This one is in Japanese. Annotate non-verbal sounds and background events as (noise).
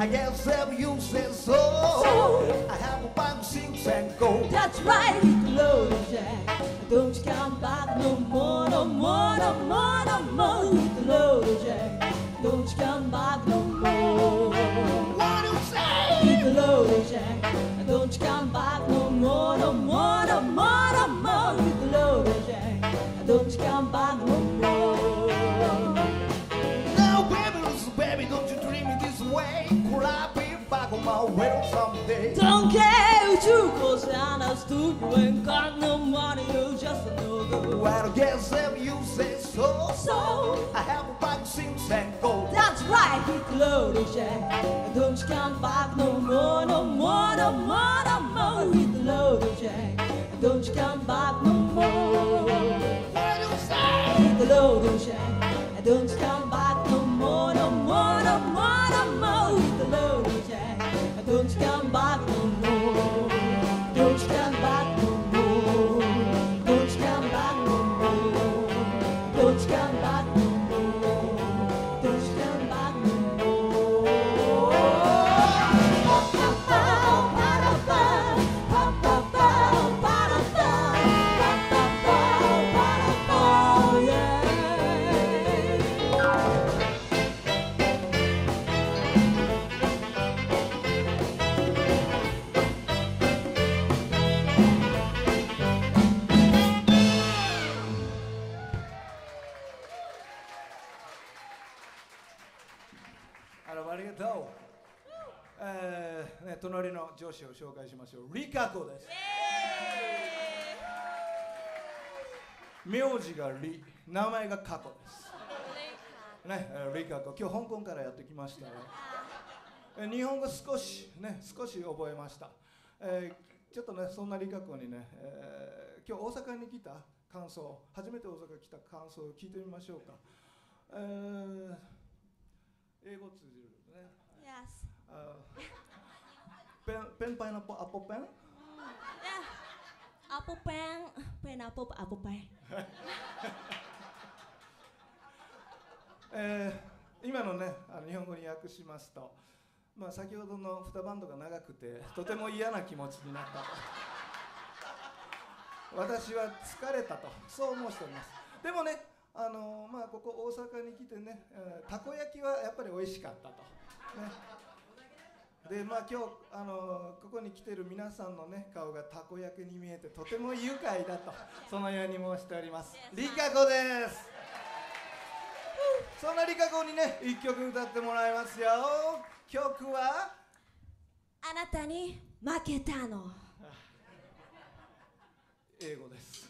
I guess if you say so, So. I have a bag six and go. That's right, loader jack. Don't come back no more, no more, no more my way someday? Don't care who you cause I understood you ain't got no money, you just another. Well, I guess if you say so, So I have a bag six and go. That's right, hit the loader jack. Don't come back no more, no more, no more, no more. Hit the loader jack. Don't you come back no あらありがとう。えーね、隣の上司を紹介しましょう。リカコです。名字がリ、名前がカコです。ね、えーリカコ、今日香港からやってきましたよ。えー日本語少しね、少し覚えました。えーちょっとね、そんなリカコにね、えー今日大阪に来た感想、初めて大阪に来た感想を聞いてみましょうか。えー英語通じるね。Yes. あペンペンパイナップルアップルペン Yeah. Apple pen, pen apple pen. えー今のねあの日本語に訳しますと、まあ、先ほどの2バンドが長くてとても嫌な気持ちになったと (laughs) 私は疲れたとそう申しておりますでもねあのまあ、ここ大阪に来てね、えーたこ焼きはやっぱり美味しかったと、ね、でまあ今日あのここに来てる皆さんのね顔がたこ焼きに見えてとても愉快だと。そのように申しております。リカ子です。そんなリカ子にね一曲歌ってもらいますよ。曲は？あなたに負けたの。英語です